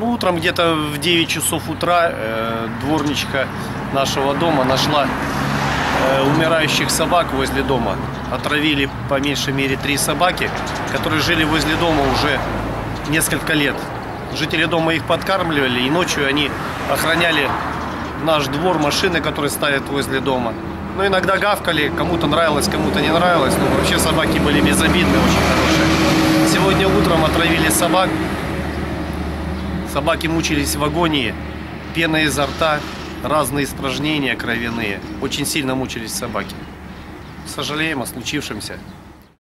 Ну, утром где-то в 9 часов утра э, дворничка нашего дома нашла э, умирающих собак возле дома. Отравили по меньшей мере три собаки, которые жили возле дома уже несколько лет. Жители дома их подкармливали, и ночью они охраняли наш двор, машины, которые стоят возле дома. Ну, иногда гавкали, кому-то нравилось, кому-то не нравилось. Но вообще собаки были безобидные, очень хорошие. Сегодня утром отравили собак. Собаки мучились в агонии, пена изо рта, разные испражнения кровяные. Очень сильно мучились собаки. Сожалеем о случившемся.